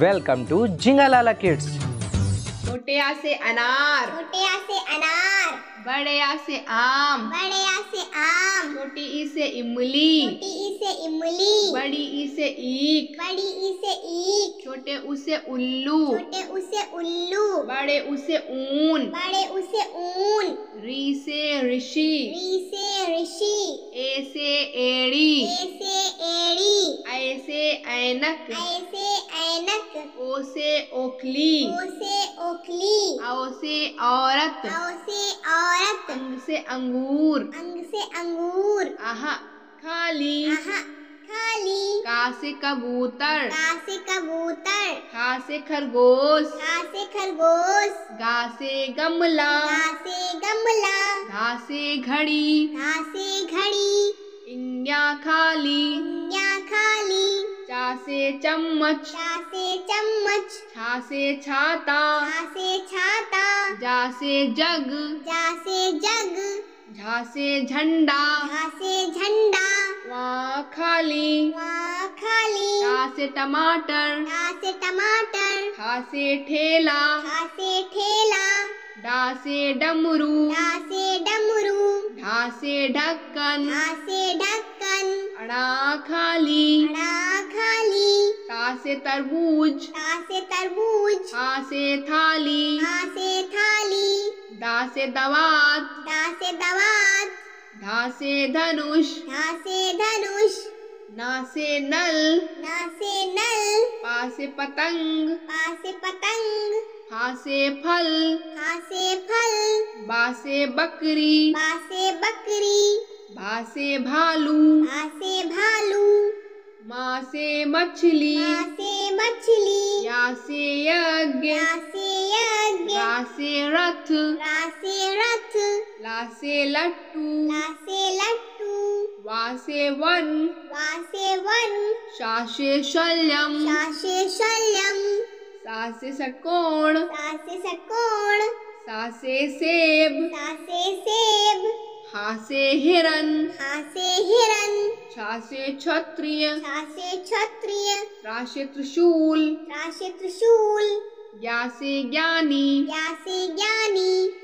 Welcome to जिंगालाला kids. छोटे आ से अनार। छोटे आ से अनार। बड़े आ से आम। बड़े आ से आम। छोटी ई से इमली। छोटी ई से इमली। बड़ी ई से ईख। बड़ी ई से ईख। छोटे उ से उल्लू। छोटे उ से उल्लू। बड़े उ से ऊन। बड़े उ से ऊन। री से ऋषि। री से ऋषि। ए से एड़ी। ए से एड़ी। ऐ से ऐनक। ऐ से ऐनक ओ से ओखली ओ से ओखली औ से औरत। औ से औरत। अंग से अंगूर। अंग से अंगूर। आहा खाली। आहा खाली। का से कबूतर। का से कबूतर। खा से खरगोश। खा से खरगोश। गा से गमला। गा से गमला। घा से घड़ी। घा से घड़ी। इंग्या खाली। से चम्मच। चा से चम्मच। छा से छाता। छा से छाता। जा से जग। जा से जग। झा से झंडा। झा से झंडा। वहाँ खाली। वहाँ खाली। टा से टमाटर। टा से टमाटर। खा से ठेला। खा से ठेला। डा से डमरू। डा से डमरू। ढा से ढक्कन। ढा से ढक्कन। अड़ा खाली। अड़ा खाली। ता से तरबूज। ता से तरबूज। हा से थाली। ता से थाली। दा से दवात। दा से दवात। धा से धनुष। धा से धनुष। ना से नल। ना से नल। पा से पतंग। पा से पतंग। हा से फल। हा से फल। बा से बकरी। बा से बकरी। भा से भालू। भा से भालू। माँ से मछली। मा से मछली। या से यज्ञ। या से यज्ञ। रा से रथ। रा से रथ। ला से लट्टू। ला से लट्टू। वा से वन। वा से वन। शा से शल्यम। शा से शल्यम। सा से षटकोण सा से षटकोण सा से सेब। सा से सेब। हा से हिरन। हा से हिरन। छा से क्षत्रिय। छा से क्षत्रिय। रा से त्रिशूल। रा से त्रिशूल। या से ज्ञानी। या से ज्ञानी।